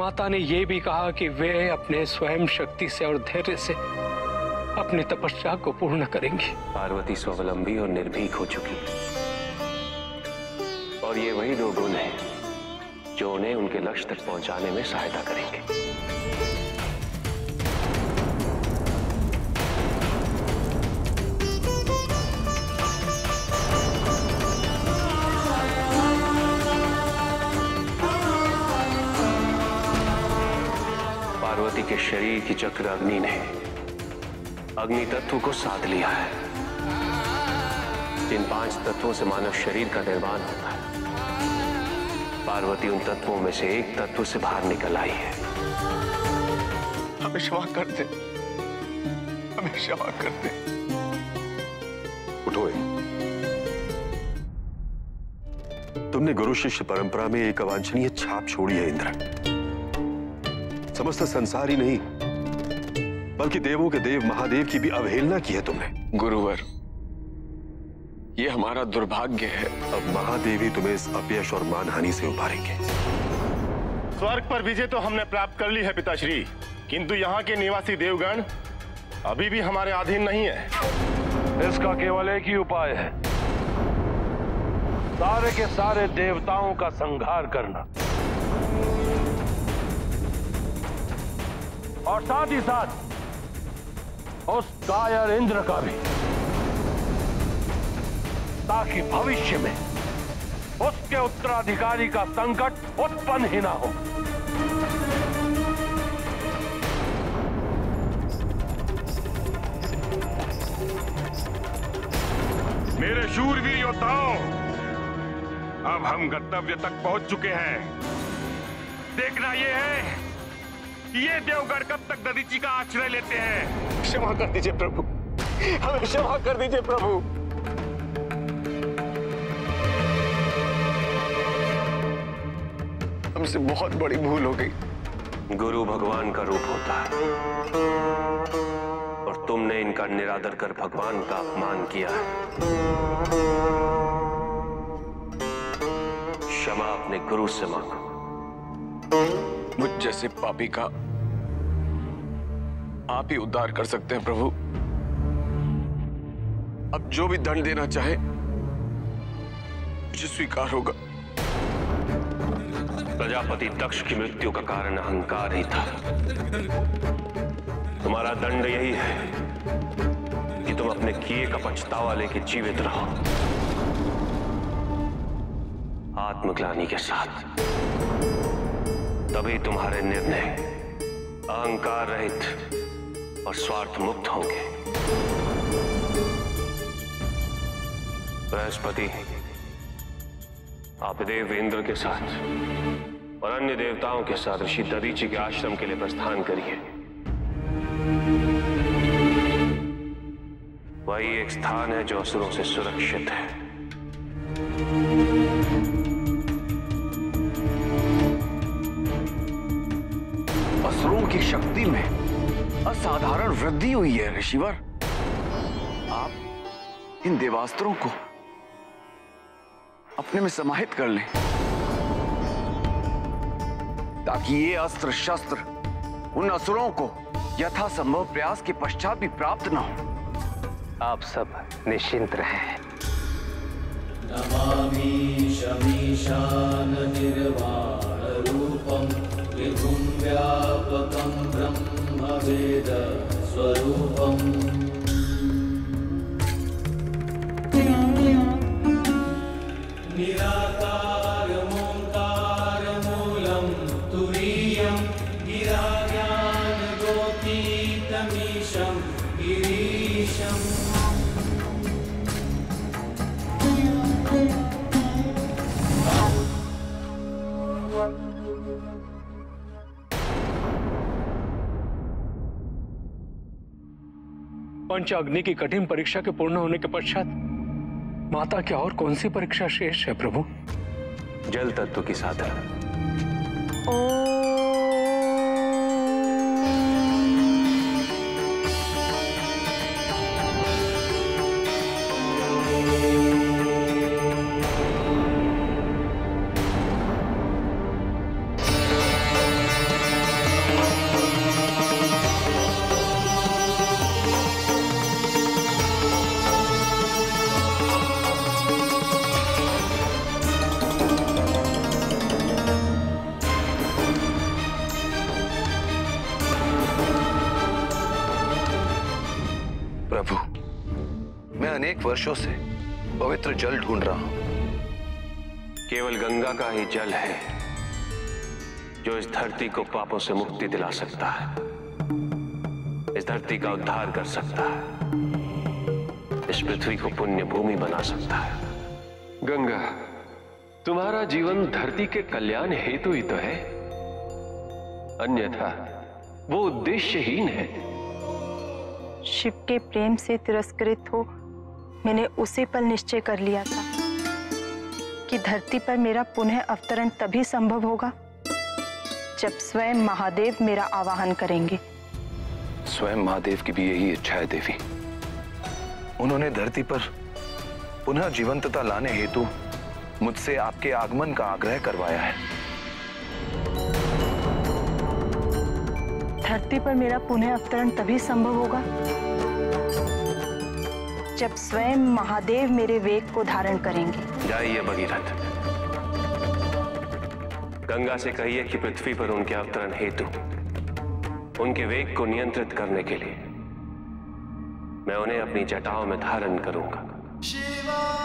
माता ने यह भी कहा कि वे अपने स्वयं शक्ति से और धैर्य से अपनी तपस्या को पूर्ण करेंगे। पार्वती स्वावलंबी और निर्भीक हो चुकी है। और ये वही दो गुण हैं, जो उन्हें उनके लक्ष्य तक पहुँचाने में सहायता करेंगे। के शरीर की चक्र अग्नि ने अग्नि तत्व को साथ लिया है। जिन पाँच तत्वों से मानव शरीर का निर्माण होता है पार्वती उन तत्वों में से एक तत्व से बाहर निकल आई है। हमें क्षमा कर दे। हमें क्षमा कर दे। उठो तुमने गुरु शिष्य परंपरा में एक अवांछनीय छाप छोड़ी है इंद्र। समस्त संसार ही नहीं बल्कि देवों के देव महादेव की भी अवहेलना की है तुमने। गुरुवर ये हमारा दुर्भाग्य है। अब महादेव ही तुम्हें इस अपयश और मानहानि से उबारेंगे स्वर्ग पर विजय तो हमने प्राप्त कर ली है पिताश्री। किंतु यहाँ के निवासी देवगण अभी भी हमारे अधीन नहीं है। इसका केवल एक ही उपाय है। सारे के सारे देवताओं का संहार करना। और साथ ही साथ उस कायर इंद्र का भी। ताकि भविष्य में उसके उत्तराधिकारी का संकट उत्पन्न ही ना हो। मेरे शूरवीर योद्धाओं, अब हम गंतव्य तक पहुँच चुके हैं। देखना यह है ये देवगढ़ कब तक ददीची का आश्रय लेते हैं? क्षमा कर दीजिए प्रभु। हमें क्षमा कर दीजिए प्रभु। हमसे बहुत बड़ी भूल हो गई। गुरु भगवान का रूप होता है। और तुमने इनका निरादर कर भगवान का अपमान किया है। क्षमा अपने गुरु से मांगो। मुझ जैसे पापी का आप ही उद्धार कर सकते हैं, प्रभु। अब जो भी दंड देना चाहे मुझे स्वीकार होगा। प्रजापति दक्ष की मृत्यु का कारण अहंकार ही था। तुम्हारा दंड यही है कि तुम अपने किए का पछतावा लेके जीवित रहो। आत्मग्लानी के साथ। तभी तुम्हारे निर्णय अहंकार रहित और स्वार्थ मुक्त होंगे। बृहस्पति, आप देव इंद्र के साथ और अन्य देवताओं के साथ ऋषि ददीची के आश्रम के लिए प्रस्थान करिए। वही एक स्थान है जो असुरों से सुरक्षित है। शक्ति में असाधारण वृद्धि हुई है, ऋषिवर। आप इन देवास्त्रों को अपने में समाहित कर लें, ताकि ये अस्त्र शस्त्र उन असुरों को यथासंभव प्रयास के पश्चात भी प्राप्त न हो। आप सब निश्चिंत रहें। नमामि शमीशान निर्वाणरूपं विभुं व्यापकं ब्रह्मवेद पंच अग्नि की कठिन परीक्षा के पूर्ण होने के पश्चात माता की और कौन सी परीक्षा शेष है प्रभु? जल तत्व की साधना। वर्षों से पवित्र जल ढूंढ रहा हूँ। केवल गंगा का ही जल है जो इस धरती को पापों से मुक्ति दिला सकता है। इस धरती का उद्धार कर सकता है। इस पृथ्वी को पुण्य भूमि बना सकता है। गंगा तुम्हारा जीवन धरती के कल्याण हेतु ही तो है। अन्यथा वो उद्देश्यहीन है। शिव के प्रेम से तिरस्कृत हो मैंने उसी पल निश्चय कर लिया था कि धरती पर मेरा पुनः अवतरण तभी संभव होगा जब स्वयं महादेव मेरा आवाहन करेंगे। स्वयं महादेव की भी यही इच्छा है देवी। उन्होंने धरती पर पुनः जीवंतता लाने हेतु मुझसे आपके आगमन का आग्रह करवाया है। धरती पर मेरा पुनः अवतरण तभी संभव होगा जब स्वयं महादेव मेरे वेग को धारण करेंगे। जाइए भगीरथ। गंगा से कहिए कि पृथ्वी पर उनके अवतरण हेतु उनके वेग को नियंत्रित करने के लिए मैं उन्हें अपनी जटाओं में धारण करूँगा। अतुलित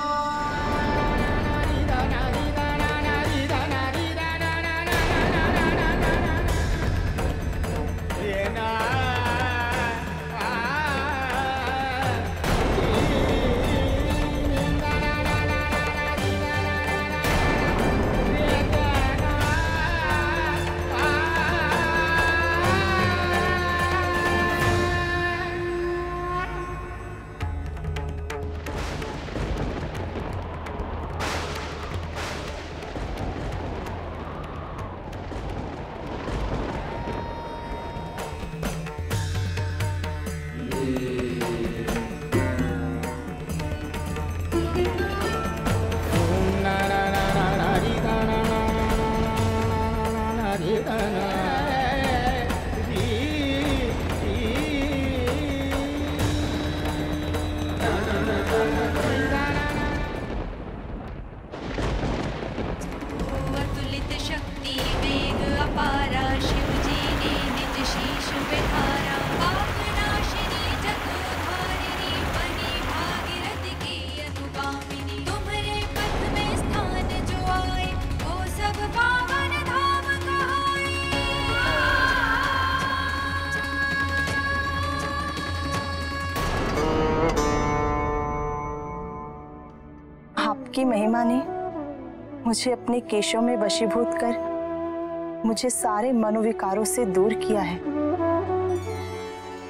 मुझे अपने केशों में वशीभूत कर मुझे सारे मनोविकारों से दूर किया है।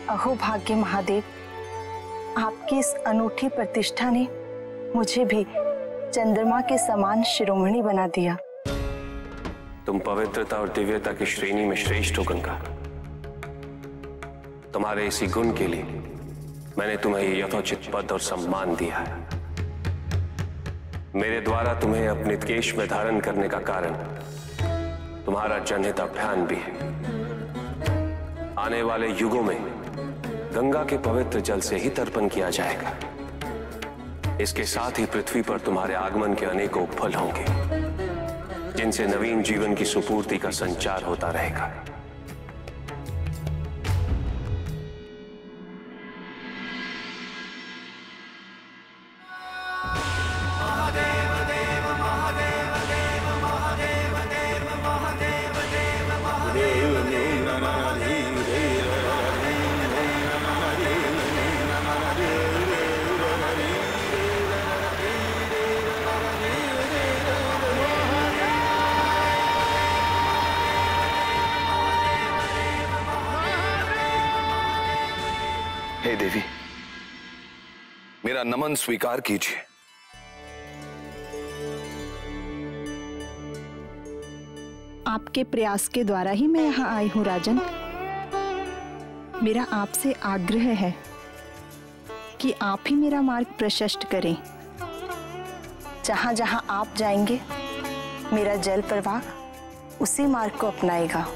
अहो भाग्य महादेव, आपकी इस अनूठी प्रतिष्ठा ने मुझे भी चंद्रमा के समान शिरोमणि बना दिया। तुम पवित्रता और दिव्यता की श्रेणी में श्रेष्ठ हो, गंगा। तुम्हारे इसी गुण के लिए मैंने तुम्हें यथोचित पद और सम्मान दिया है। मेरे द्वारा तुम्हें अपने केश में धारण करने का कारण। तुम्हारा जनहित अभियान भी है। आने वाले युगों में गंगा के पवित्र जल से ही तर्पण किया जाएगा। इसके साथ ही पृथ्वी पर तुम्हारे आगमन के अनेकों फल होंगे, जिनसे नवीन जीवन की सुपूर्ति का संचार होता रहेगा। मेरा नमन स्वीकार कीजिए। आपके प्रयास के द्वारा ही मैं यहाँ आई हूँ, राजन। मेरा आपसे आग्रह है कि आप ही मेरा मार्ग प्रशस्त करें। जहाँ जहाँ आप जाएँगे, मेरा जल प्रवाह उसी मार्ग को अपनाएगा।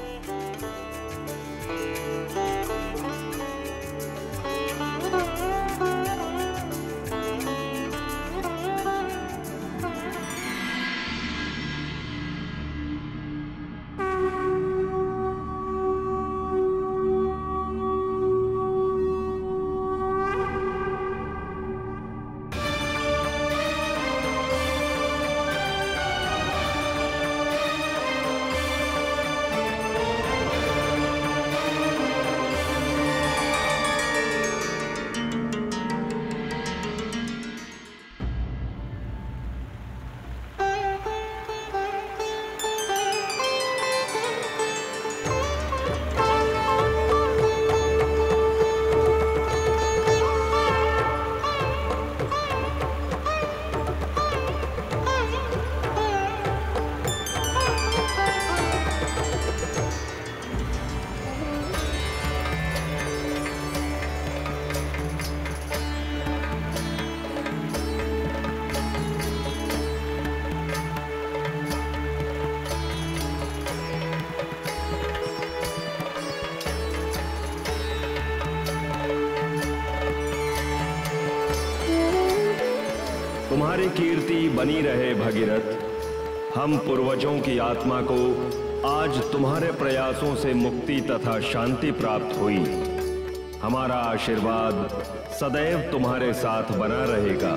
तुम्हारी कीर्ति बनी रहे भगीरथ। हम पूर्वजों की आत्मा को आज तुम्हारे प्रयासों से मुक्ति तथा शांति प्राप्त हुई। हमारा आशीर्वाद सदैव तुम्हारे साथ बना रहेगा।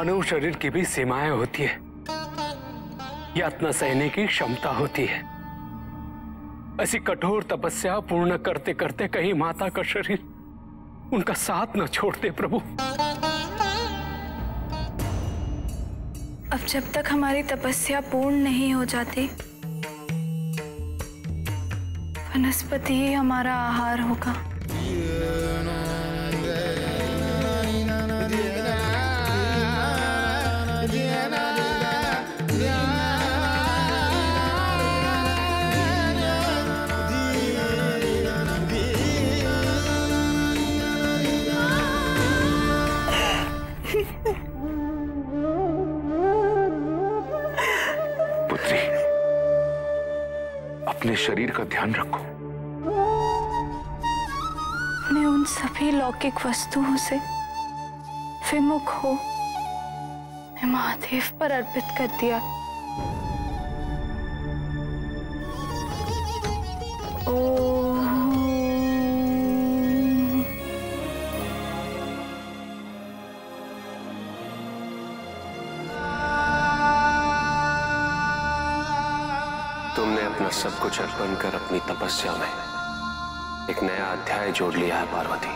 मानव शरीर की भी सीमाएँ होती है। यातना सहने की क्षमता होती है। ऐसी कठोर तपस्या पूर्ण करते करते कहीं माता का शरीर उनका साथ न छोड़ते प्रभु। अब जब तक हमारी तपस्या पूर्ण नहीं हो जाती, वनस्पति ही हमारा आहार होगा। शरीर का ध्यान रखो। मैं उन सभी लौकिक वस्तुओं से विमुख हो। मैं महादेव पर अर्पित कर दिया। ओम अपना सब कुछ अर्पण कर अपनी तपस्या में एक नया अध्याय जोड़ लिया है पार्वती।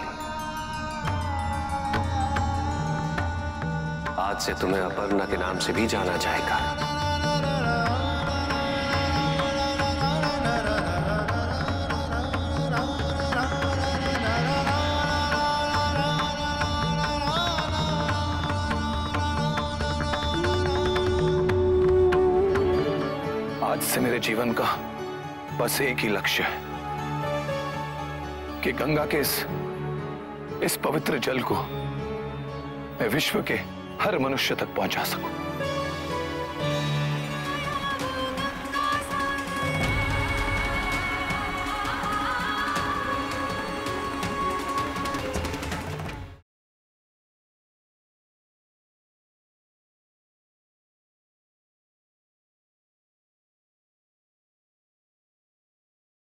आज से तुम्हें अपर्णा के नाम से भी जाना जाएगा। आज से मेरे जीवन का बस एक ही लक्ष्य है कि गंगा के इस इस पवित्र जल को मैं विश्व के हर मनुष्य तक पहुँचा सकूँ।